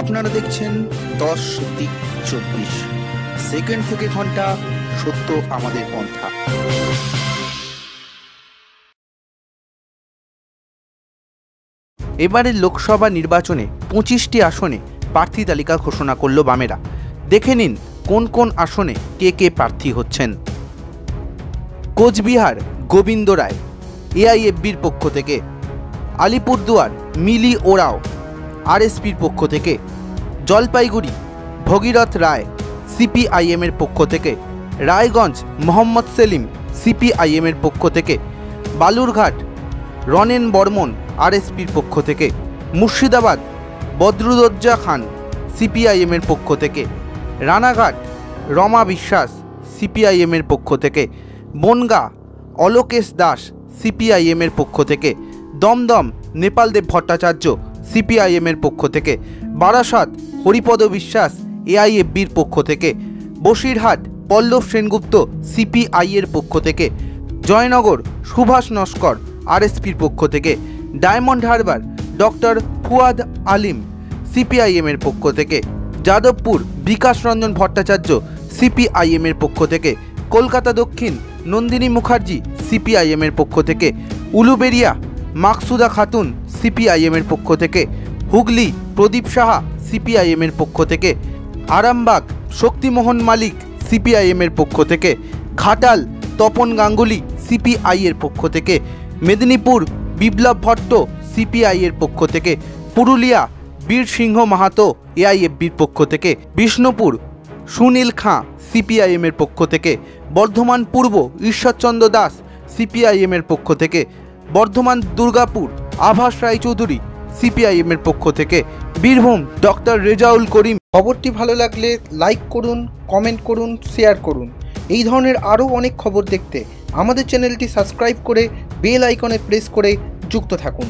আপনারা দেখছেন দশ দিক চব্বিশ। সেকেন্ড থেকে ঘণ্টা সত্য আমাদের পন্থা। এবারের লোকসভা নির্বাচনে পঁচিশটি আসনে প্রার্থী তালিকা ঘোষণা করল বামেরা। দেখে নিন কোন কোন আসনে কে কে প্রার্থী হচ্ছেন। কোচবিহার গোবিন্দ রায় এআইএফবির পক্ষ থেকে। আলিপুরদুয়ার, মিলি ওরাও। আরএসপির পক্ষ থেকে, জলপাইগুড়ি, ভগীরথ রায়, সিপিআইএমের পক্ষ থেকে, রায়গঞ্জ, মোহাম্মদ সেলিম, সিপিআইএমের পক্ষ থেকে, বালুরঘাট, রনেন বর্মন, আরএসপির পক্ষ থেকে, মুর্শিদাবাদ, বদরুদ্দোজা খান, সিপিআইএমের পক্ষ থেকে, রানাঘাট, রমা বিশ্বাস, সিপিআইএমের পক্ষ থেকে, বনগা, অলোকেশ দাস, সিপিআইএমের পক্ষ থেকে, দমদম, নেপালদেব ভট্টাচার্য সিপিআইএমের পক্ষ থেকে, বারাসাত, হরিপদ বিশ্বাস, এআইএফবির পক্ষ থেকে, বসিরহাট, পল্লব সেনগুপ্ত সিপিআইয়ের পক্ষ থেকে, জয়নগর, সুভাষ নস্কর, আরএসপির পক্ষ থেকে, ডায়মন্ড হারবার, ডক্টর ফুয়াদ আলিম সিপিআইএমের পক্ষ থেকে, যাদবপুর, বিকাশ রঞ্জন ভট্টাচার্য সিপিআইএমের পক্ষ থেকে, কলকাতা দক্ষিণ, নন্দিনী মুখার্জি সিপিআইএমের পক্ষ থেকে উলুবেরিয়া মাকসুদা খাতুন সিপিআইএমের পক্ষ থেকে, হুগলি প্রদীপ সাহা সিপিআইএমের পক্ষ থেকে, আরামবাগ শক্তিমোহন মালিক সিপিআইএমের পক্ষ থেকে, ঘাটাল তপন গাঙ্গুলি সিপিআইয়ের পক্ষ থেকে, মেদিনীপুর বিপ্লব ভট্ট সিপিআইয়ের পক্ষ থেকে, পুরুলিয়া বীর সিংহ মাহাতো এআইএফবির পক্ষ থেকে, বিষ্ণুপুর সুনীল খাঁ সিপিআইএমের পক্ষ থেকে, বর্ধমান পূর্ব ঈশ্বরচন্দ্র দাস সিপিআইএমের পক্ষ থেকে বর্ধমান দুর্গাপুর, আভাস রায়চৌধুরী, সিপিআইএমের পক্ষ থেকে। বীরভূম, ডক্টর রেজাউল করিম। খবরটি ভালো লাগলে লাইক করুন, কমেন্ট করুন, শেয়ার করুন। এই ধরনের আরও অনেক খবর দেখতে আমাদের চ্যানেলটি সাবস্ক্রাইব করে বেল আইকনে প্রেস করে যুক্ত থাকুন।